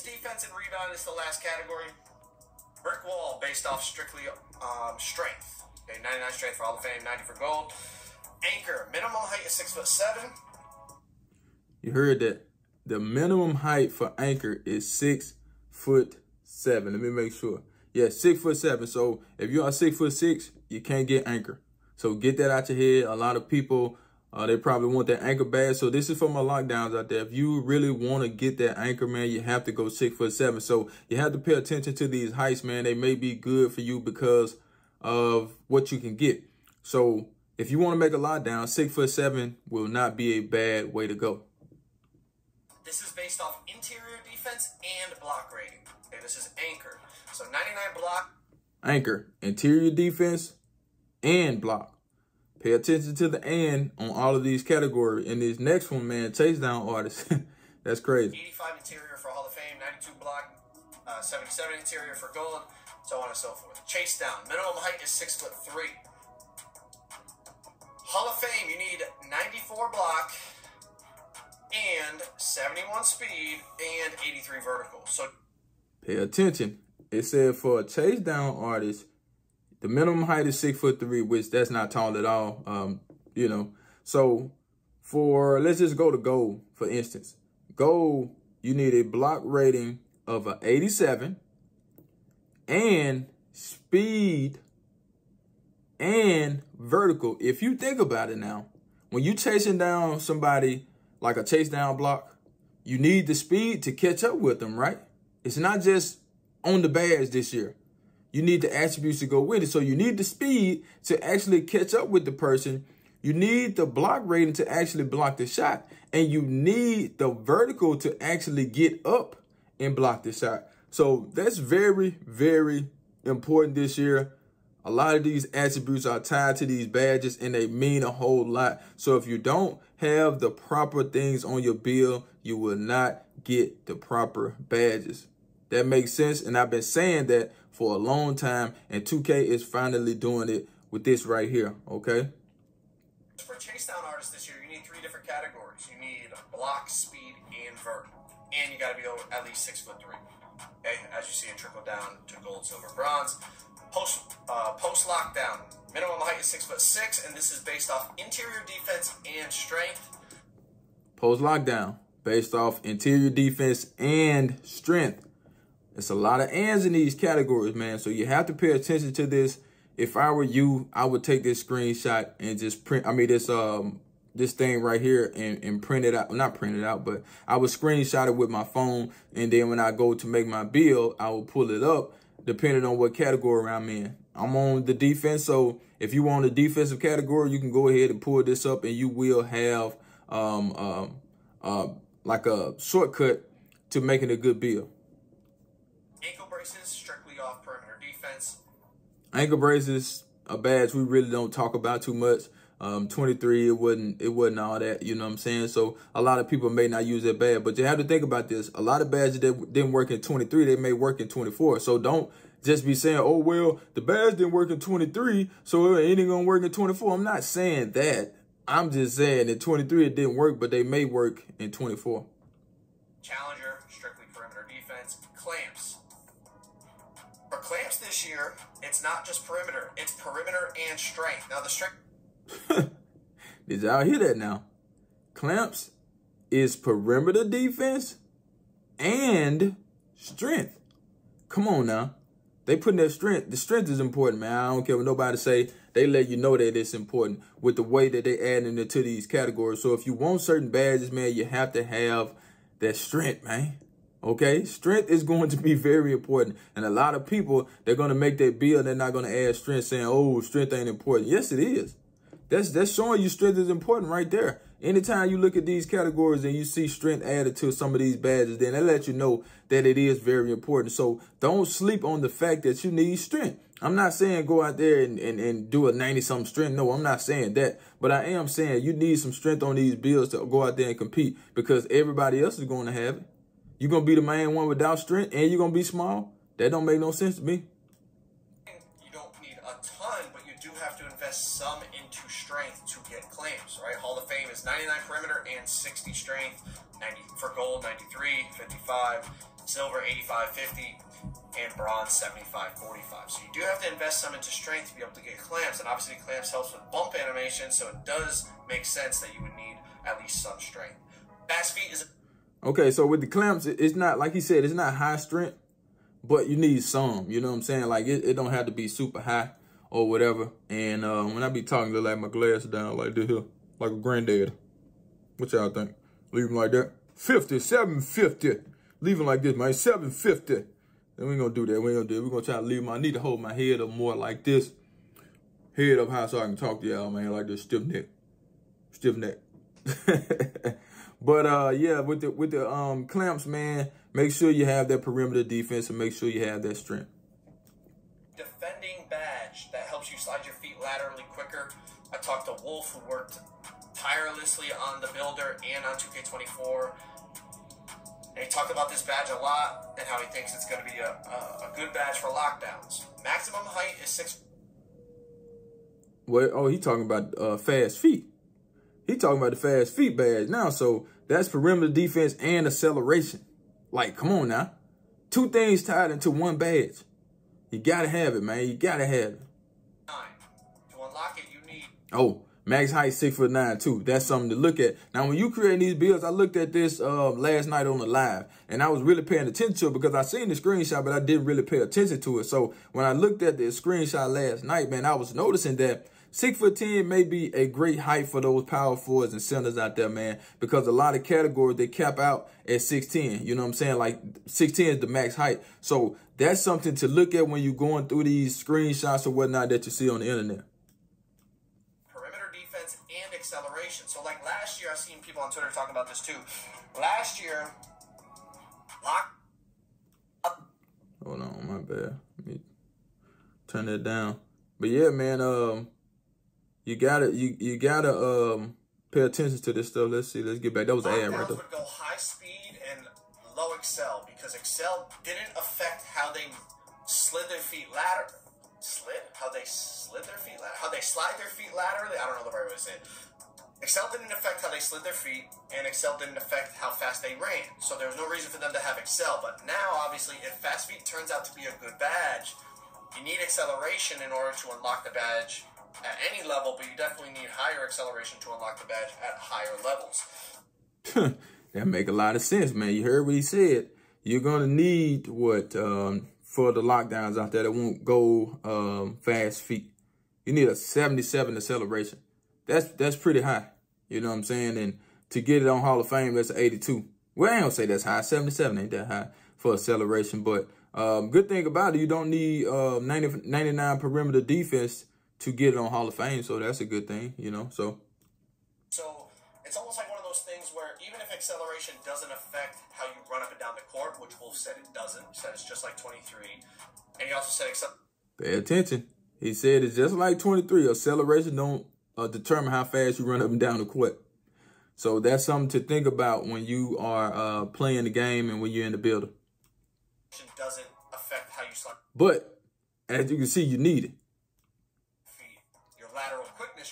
Defense and rebound is the last category. Brick wall based off strictly um, strength. Okay, 99 strength for Hall of Fame, 90 for gold. Anchor, minimum height is six foot seven. You heard that. The minimum height for anchor is six foot seven. Let me make sure. Yeah, six foot seven. So if you are six foot six, you can't get anchor. So get that out your head. A lot of people, uh, they probably want that anchor bad. So this is for my lockdowns out there. If you really want to get that anchor, man, you have to go six foot seven. So you have to pay attention to these heights, man. They may be good for you because of what you can get. So if you want to make a lockdown, six foot seven will not be a bad way to go. This is based off interior defense and block rating. Okay, this is anchor. So 99 block. Anchor, interior defense and block. Pay attention to the and on all of these categories. In this next one, man, chase down artist. That's crazy. 85 interior for Hall of Fame, 92 block, uh, 77 interior for gold, so on and so forth. Chase down. Minimum height is six foot three. Hall of Fame, you need 94 block and 71 speed and 83 vertical. So pay attention. It said for a chase down artist, the minimum height is six foot three, which that's not tall at all. Um, you know, so for let's just go to gold for instance. Gold, you need a block rating of a 87 and speed and vertical. If you think about it now, when you chasing down somebody like a chase down block, you need the speed to catch up with them, right? It's not just on the badge this year. You need the attributes to go with it. So you need the speed to actually catch up with the person. You need the block rating to actually block the shot. And you need the vertical to actually get up and block the shot. So that's very, very important this year. A lot of these attributes are tied to these badges and they mean a whole lot. So if you don't have the proper things on your bill, you will not get the proper badges. That makes sense. And I've been saying that for a long time and 2K is finally doing it with this right here. Okay. For chase down artists this year, you need three different categories. You need block, speed, and vert. And you got to be over at least six foot three. Okay, as you see it trickle down to gold, silver, bronze. Post uh, post lockdown, minimum height is six foot six, and this is based off interior defense and strength. Post lockdown, based off interior defense and strength. It's a lot of ands in these categories, man. So you have to pay attention to this. If I were you, I would take this screenshot and just print. I mean, this um this thing right here and, and print it out. Not print it out, but I would screenshot it with my phone. And then when I go to make my bill, I will pull it up depending on what category I'm in. I'm on the defense, so if you want the defensive category, you can go ahead and pull this up, and you will have um, um, uh, like a shortcut to making a good bill. Ankle braces, strictly off perimeter defense. Ankle braces, a badge we really don't talk about too much. Um, 23, it wasn't, it wasn't all that, you know what I'm saying? So a lot of people may not use that badge, but you have to think about this. A lot of badges that didn't work in 23, they may work in 24. So don't just be saying, oh, well, the badge didn't work in 23, so it ain't gonna work in 24. I'm not saying that. I'm just saying in 23 it didn't work, but they may work in 24. Challenger, clamps this year, it's not just perimeter, it's perimeter and strength. Now the strength Did y'all hear that now? Clamps is perimeter defense and strength. Come on now. They putting their strength. The strength is important, man. I don't care what nobody say. They let you know that it's important with the way that they adding it to these categories. So if you want certain badges, man, you have to have that strength, man. Okay, strength is going to be very important. And a lot of people, they're going to make that bill. And they're not going to add strength saying, oh, strength ain't important. Yes, it is. That's that's showing you strength is important right there. Anytime you look at these categories and you see strength added to some of these badges, then that lets you know that it is very important. So don't sleep on the fact that you need strength. I'm not saying go out there and, and, and do a 90 something strength. No, I'm not saying that. But I am saying you need some strength on these bills to go out there and compete because everybody else is going to have it. You're going to be the main one without strength and you're going to be small. That don't make no sense to me. You don't need a ton, but you do have to invest some into strength to get clamps, right? Hall of Fame is 99 perimeter and 60 strength, 90 for gold, 93, 55, silver 85, 50, and bronze 75 45. So you do have to invest some into strength to be able to get clamps, and obviously clamps helps with bump animation, so it does make sense that you would need at least some strength. Fast feet is Okay, so with the clamps, it's not like he said, it's not high strength, but you need some. You know what I'm saying? Like it, it don't have to be super high or whatever. And uh, when I be talking, to like my glass down like this here, like a granddad. What y'all think? Leave them like that? 50, 750. Leave them like this, man. 750. Then we gonna do that. We gonna do it. We're gonna try to leave them. I need to hold my head up more like this. Head up high so I can talk to y'all, man, like this stiff neck. Stiff neck. but uh yeah, with the with the um clamps, man, make sure you have that perimeter defense and make sure you have that strength. Defending badge that helps you slide your feet laterally quicker. I talked to Wolf who worked tirelessly on the builder and on 2K24. And he talked about this badge a lot and how he thinks it's going to be a, a, a, good badge for lockdowns. Maximum height is six. What? Oh, he talking about uh, fast feet. He talking about the fast feet badge now. So that's perimeter defense and acceleration. Like, come on now. Two things tied into one badge. You gotta have it, man. You gotta have it. To unlock it, you need. Oh, max height six foot nine too. That's something to look at. Now, when you create these builds, I looked at this uh, last night on the live, and I was really paying attention to it because I seen the screenshot, but I didn't really pay attention to it. So when I looked at the screenshot last night, man, I was noticing that Six foot ten may be a great height for those power forwards and centers out there, man, because a lot of categories they cap out at 6'10. You know what I'm saying? Like 6'10 is the max height. So that's something to look at when you're going through these screenshots or whatnot that you see on the internet. Perimeter defense and acceleration. So like last year, I've seen people on Twitter talking about this too. Last year, lock. Hold on, my bad. Let me turn that down. But yeah, man, um, you gotta you you gotta um pay attention to this stuff. Let's see. Let's get back. That was an ad right there. would go high speed and low accel because accel didn't affect how they slid their feet laterally. Slid? How they slid their feet laterally? How they slide their feet laterally? I don't know the right way to say it. accel didn't affect how they slid their feet, and accel didn't affect how fast they ran. So there was no reason for them to have accel. But now, obviously, if fast feet turns out to be a good badge, you need acceleration in order to unlock the badge at any level, but you definitely need higher acceleration to unlock the badge at higher levels. that make a lot of sense, man. You heard what he said. You're gonna need what um, for the lockdowns out there that won't go um, fast feet. You need a 77 acceleration. That's that's pretty high. You know what I'm saying? And to get it on Hall of Fame, that's 82. Well, I don't say that's high. 77 ain't that high for acceleration. But um, good thing about it, you don't need uh, 90, 99 perimeter defense to get it on Hall of Fame. So that's a good thing, you know. So. So it's almost like one of those things where even if acceleration doesn't affect how you run up and down the court, which Wolf said it doesn't, he said it's just like 23, and he also said except. Pay attention. He said it's just like 23. Acceleration don't uh, determine how fast you run up and down the court. So that's something to think about when you are uh, playing the game and when you're in the building. Doesn't affect how you slide. But as you can see, you need it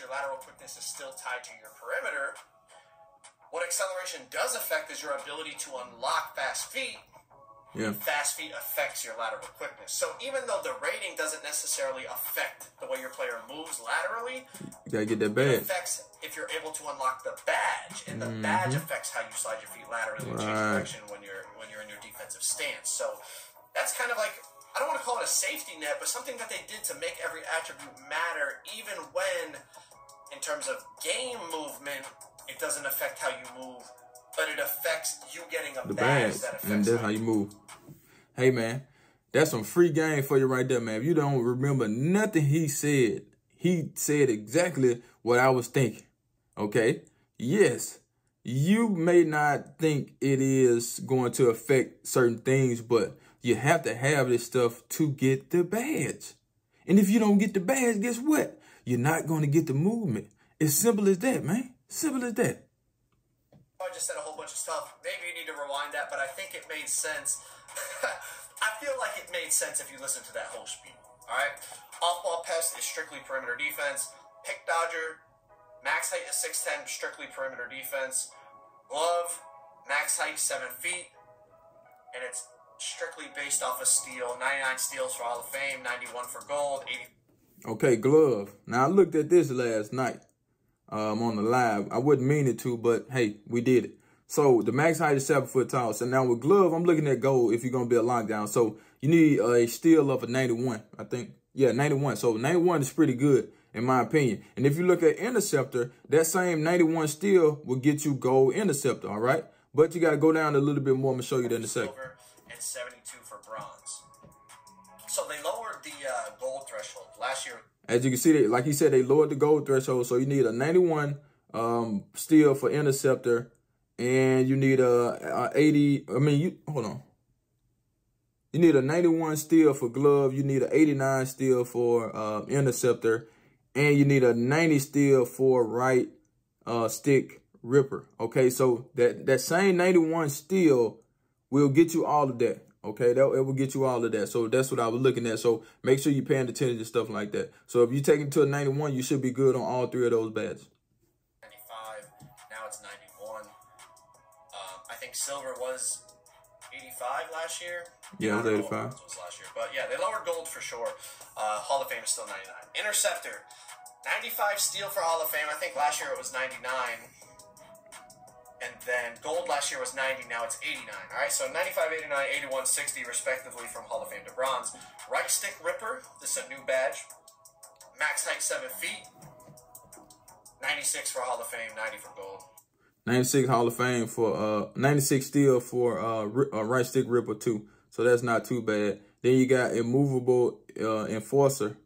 your lateral quickness is still tied to your perimeter. What acceleration does affect is your ability to unlock fast feet. Yeah. Fast feet affects your lateral quickness. So even though the rating doesn't necessarily affect the way your player moves laterally, you gotta get that badge. It affects if you're able to unlock the badge, and the mm-hmm. badge affects how you slide your feet laterally right. and change direction when you're when you're in your defensive stance. So that's kind of like I don't want to call it a safety net, but something that they did to make every attribute matter, even when in terms of game movement, it doesn't affect how you move, but it affects you getting a the badge, badge that and that's how you move. Hey man, that's some free game for you right there, man. If you don't remember nothing he said, he said exactly what I was thinking. Okay? Yes, you may not think it is going to affect certain things, but you have to have this stuff to get the badge. And if you don't get the badge, guess what? You're not going to get the movement. It's simple as that, man. Simple as that. I just said a whole bunch of stuff. Maybe you need to rewind that, but I think it made sense. I feel like it made sense if you listen to that whole speech. All right? Off ball pest is strictly perimeter defense. Pick dodger, max height is 6'10, strictly perimeter defense. Glove, max height 7 feet, and it's strictly based off of steal. 99 steals for Hall of Fame, 91 for gold, 80. Okay, glove. Now I looked at this last night um, on the live. I wouldn't mean it to, but hey, we did it. So the max height is seven foot tall. So now with glove, I'm looking at gold if you're gonna be a lockdown. So you need a steal of a 91, I think. Yeah, 91. So 91 is pretty good in my opinion. And if you look at interceptor, that same 91 steal will get you gold interceptor, all right? But you got to go down a little bit more. I'm going to show you that in a second. And 72 for bronze. So they lowered the uh, gold threshold last year. As you can see, they, like he said, they lowered the gold threshold. So you need a 91 um, steal for interceptor. And you need a, a 80, I mean, you hold on. You need a 91 steal for glove. You need an 89 steal for uh, interceptor. And you need a 90 steal for right uh, stick ripper. Okay, so that, that same 91 steal will get you all of that. Okay, that it will get you all of that. So that's what I was looking at. So make sure you're paying attention to stuff like that. So if you take it to a 91, you should be good on all three of those badges. 95, now it's 91. Um, I think silver was 85 last year. Yeah, it was 85. Was last year. But yeah, they lowered gold for sure. Uh, Hall of Fame is still 99. Interceptor, 95 steal for Hall of Fame. I think last year it was 99. And then gold last year was 90, now it's 89. All right, so 95, 89, 81, 60, respectively, from Hall of Fame to bronze. Right stick ripper, this is a new badge. Max height 7 feet. 96 for Hall of Fame, 90 for gold. 96 Hall of Fame for uh 96 steal for uh, uh right stick ripper too. So that's not too bad. Then you got immovable uh, enforcer,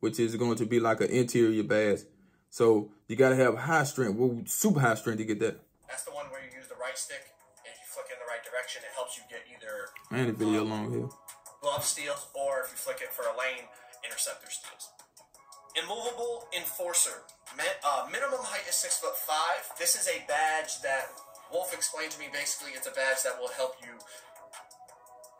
which is going to be like an interior badge. So you got to have high strength, well, super high strength to get that. That's the one where you use the right stick and if you flick in the right direction, it helps you get either and a video long here. glove steals or if you flick it for a lane, interceptor steals. Immovable enforcer. Uh, minimum height is six foot five. This is a badge that Wolf explained to me. Basically, it's a badge that will help you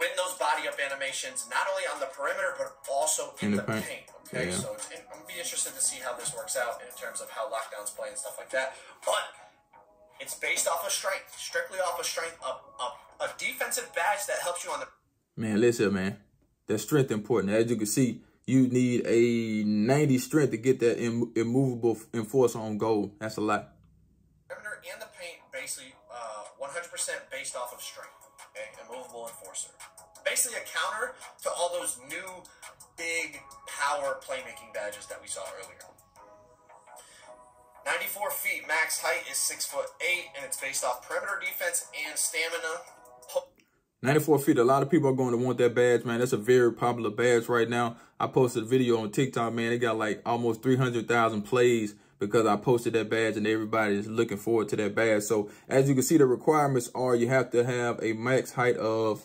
win those body up animations, not only on the perimeter but also in, in the, the, paint. paint okay, yeah. so I'm gonna be interested to see how this works out in terms of how lockdowns play and stuff like that. But it's based off of strength, strictly off of strength, a, a, a defensive badge that helps you on the. Man, listen, man. That strength important. As you can see, you need a 90 strength to get that Im immovable enforcer on goal. That's a lot. Perimeter and the paint, basically, 100% uh, based off of strength. Okay, immovable enforcer. Basically, a counter to all those new big power playmaking badges that we saw earlier. 94 feet, max height is 6 foot 8, and it's based off perimeter defense and stamina. 94 feet, a lot of people are going to want that badge, man. That's a very popular badge right now. I posted a video on TikTok, man. It got like almost 300,000 plays because I posted that badge and everybody is looking forward to that badge. So as you can see, the requirements are you have to have a max height of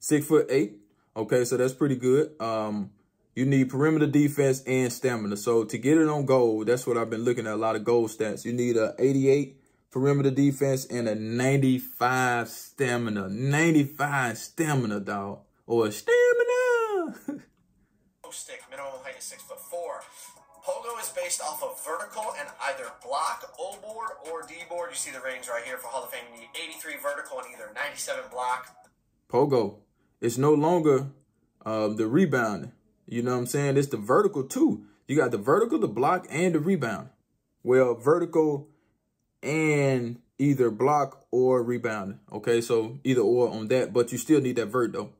6 foot 8. Okay, so that's pretty good. Um, you need perimeter defense and stamina. So to get it on gold, that's what I've been looking at a lot of gold stats. You need a 88 perimeter defense and a 95 stamina. 95 stamina, dog. Or stamina. Stick minimum height is six foot four. Pogo is based off of vertical and either block, O board, or D board. You see the ratings right here for Hall of Fame. You need 83 vertical and either 97 block. Pogo. It's no longer uh, the rebounding. You know what I'm saying? It's the vertical too. You got the vertical, the block, and the rebound. Well, vertical and either block or rebound. Okay, so either or on that, but you still need that vert though.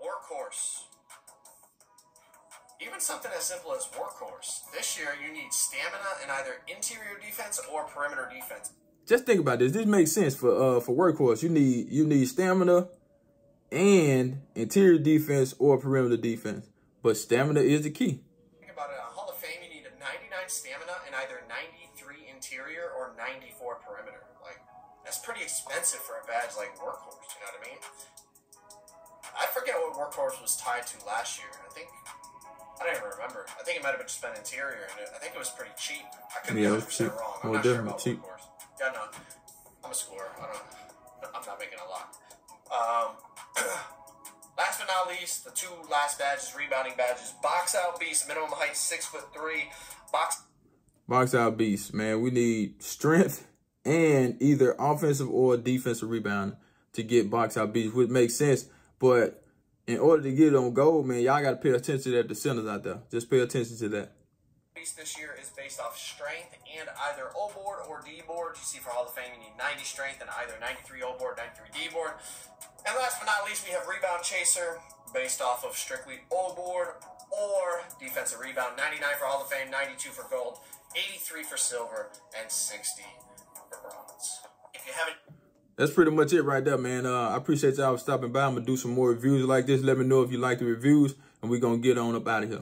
Workhorse. Even something as simple as workhorse. This year you need stamina in either interior defense or perimeter defense. Just think about this. This makes sense for uh for workhorse. You need you need stamina and interior defense or perimeter defense. But stamina is the key. Think about it. Hall of Fame, you need a 99 stamina and either 93 interior or 94 perimeter. Like, that's pretty expensive for a badge like Workhorse, you know what I mean? I forget what Workhorse was tied to last year. I think, I don't even remember. I think it might have been just been interior, and I think it was pretty cheap. I could be yeah, 100% wrong. I'm well, not sure about cheap. Workhorse. Yeah, no. I'm a scorer. I don't, I'm not making a lot. Um, last but not least, the two last badges, rebounding badges. Box out beast, minimum height six foot three. Box. Box out beast, man. We need strength and either offensive or defensive rebound to get box out beast, which makes sense. But in order to get it on gold, man, y'all got to pay attention to the centers out there. Just pay attention to that. This year is based off strength and either O board or D board. You see, for Hall of Fame, you need 90 strength and either 93 O board, 93 D board. And last but not least, we have Rebound Chaser based off of strictly O board or defensive rebound. 99 for Hall of Fame, 92 for gold, 83 for silver, and 60 for bronze. If you haven't that's pretty much it right there, man. Uh, I appreciate y'all stopping by. I'm going to do some more reviews like this. Let me know if you like the reviews, and we're going to get on up out of here.